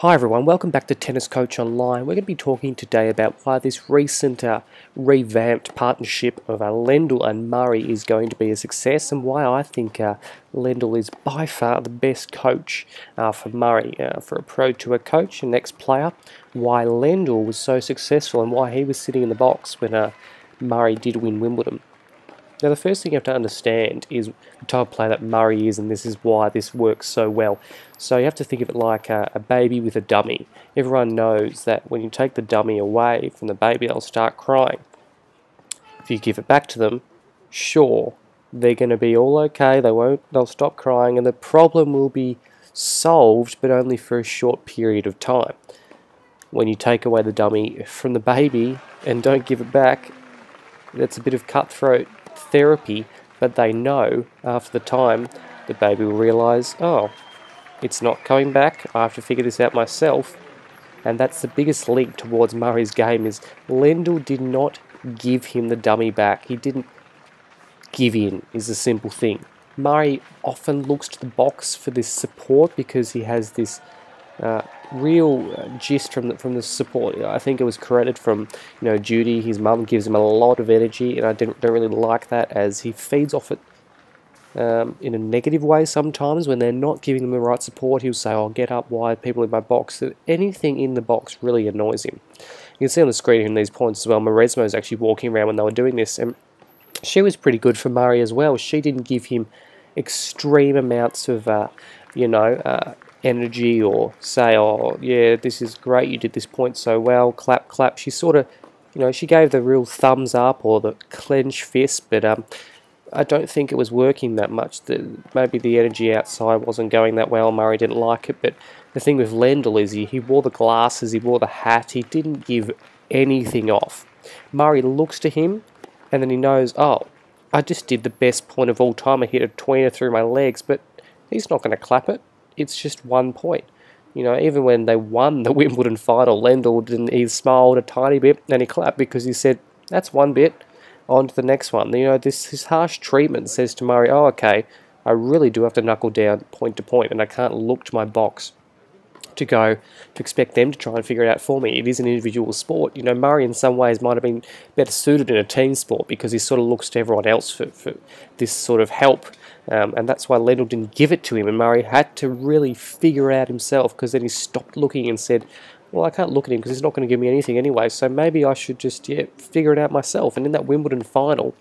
Hi everyone, welcome back to Tennis Coach Online. We're going to be talking today about why this recent uh, revamped partnership of uh, Lendl and Murray is going to be a success and why I think uh, Lendl is by far the best coach uh, for Murray, uh, for a Pro to a coach and next player, why Lendl was so successful and why he was sitting in the box when uh, Murray did win Wimbledon. Now, the first thing you have to understand is the type of player that Murray is, and this is why this works so well. So, you have to think of it like a, a, baby with a dummy. Everyone knows that when you take the dummy away from the baby, they'll start crying. If you give it back to them, sure, they're going to be all okay, they won't, they'll stop crying, and the problem will be solved, but only for a short period of time. When you take away the dummy from the baby and don't give it back, that's a bit of cutthroat therapy, but they know after the time the baby will realise, oh, it's not coming back, I have to figure this out myself. And that's the biggest link towards Murray's game is Lendl did not give him the dummy back. He didn't give in is the simple thing. Murray often looks to the box for this support because he has this uh, real uh, gist from the, from the support. I think it was created from you know Judy. His mum gives him a lot of energy, and I don't, don't really like that as he feeds off it um, in a negative way sometimes when they're not giving him the right support. He'll say, "I'll oh, get up wide, people in my box." Anything in the box really annoys him. You can see on the screen in these points as well. Mauresmo is actually walking around when they were doing this, and she was pretty good for Murray as well. She didn't give him extreme amounts of, uh, you know, uh, energy or say, oh, yeah, this is great, you did this point so well, clap, clap. She sort of, you know, she gave the real thumbs up or the clenched fist, but um, I don't think it was working that much. The, maybe the energy outside wasn't going that well. Murray didn't like it, but the thing with Lendl is he, he wore the glasses, he wore the hat, he didn't give anything off. Murray looks to him, and then he knows, oh, I just did the best point of all time. I hit a tweener through my legs, but he's not going to clap it it's just one point. You know, even when they won the Wimbledon final, Lendl didn't, he smiled a tiny bit and he clapped because he said, that's one bit, on to the next one. You know, this, this harsh treatment says to Murray, oh, okay, I really do have to knuckle down point to point and I can't look to my box to go to expect them to try and figure it out for me. It is an individual sport. You know, Murray in some ways might have been better suited in a team sport because he sort of looks to everyone else for, for this sort of help um, and that's why Lendl didn't give it to him, and Murray had to really figure out himself because then he stopped looking and said, well, I can't look at him because he's not going to give me anything anyway, so maybe I should just yeah, figure it out myself. And in that Wimbledon final,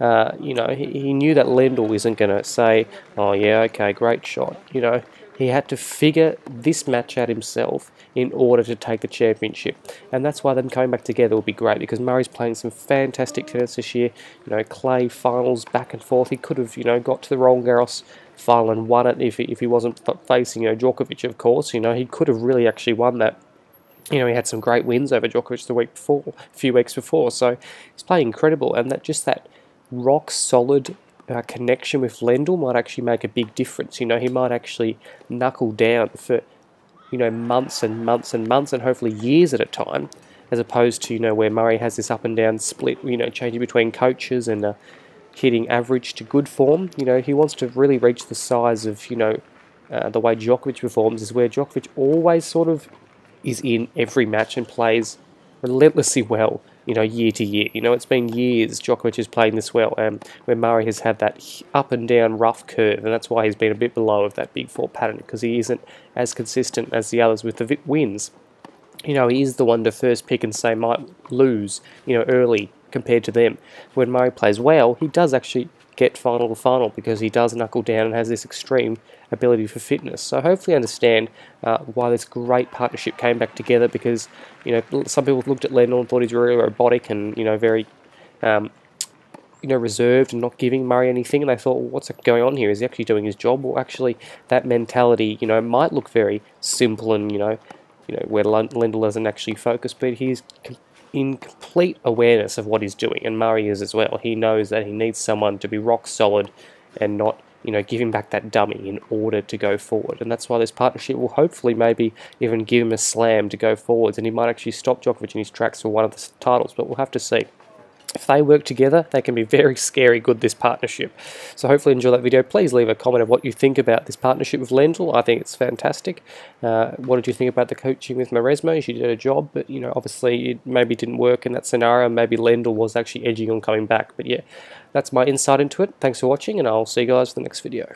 uh, you know, he, he knew that Lendl isn't going to say, oh, yeah, okay, great shot. You know, he had to figure this match out himself in order to take the championship. And that's why them coming back together will be great because Murray's playing some fantastic tennis this year. You know, clay finals back and forth. He could have, you know, got to the Roland Garros final and won it if he, if he wasn't facing, you know, Djokovic, of course. You know, he could have really actually won that. You know, he had some great wins over Djokovic the week before, a few weeks before. So he's playing incredible, and that just that rock solid uh, connection with Lendl might actually make a big difference. You know, he might actually knuckle down for, you know, months and months and months and hopefully years at a time, as opposed to, you know, where Murray has this up and down split, you know, changing between coaches and uh, hitting average to good form. You know, he wants to really reach the size of, you know, uh, the way Djokovic performs is where Djokovic always sort of is in every match and plays relentlessly well you know, year to year. You know, it's been years Djokovic is playing this well, um, where Murray has had that up and down rough curve, and that's why he's been a bit below of that big four pattern because he isn't as consistent as the others with the wins. You know, he is the one to first pick and say might lose, you know, early compared to them. When Murray plays well, he does actually get final to final because he does knuckle down and has this extreme ability for fitness. So hopefully understand uh, why this great partnership came back together because, you know, some people looked at Lendl and thought he's really robotic and, you know, very, um, you know, reserved and not giving Murray anything and they thought, well, what's going on here? Is he actually doing his job? Well, actually, that mentality, you know, might look very simple and, you know, you know, where Lendl doesn't actually focus, but he's in complete awareness of what he's doing, and Murray is as well. He knows that he needs someone to be rock solid and not, you know, give him back that dummy in order to go forward. And that's why this partnership will hopefully maybe even give him a slam to go forwards, and he might actually stop Djokovic in his tracks for one of the titles, but we'll have to see. If they work together, they can be very scary good, this partnership. So hopefully enjoy that video. Please leave a comment of what you think about this partnership with Lendl. I think it's fantastic. Uh, what did you think about the coaching with Mauresmo? She did a job, but you know, obviously it maybe didn't work in that scenario. Maybe Lendl was actually edging on coming back. But yeah, that's my insight into it. Thanks for watching, and I'll see you guys for the next video.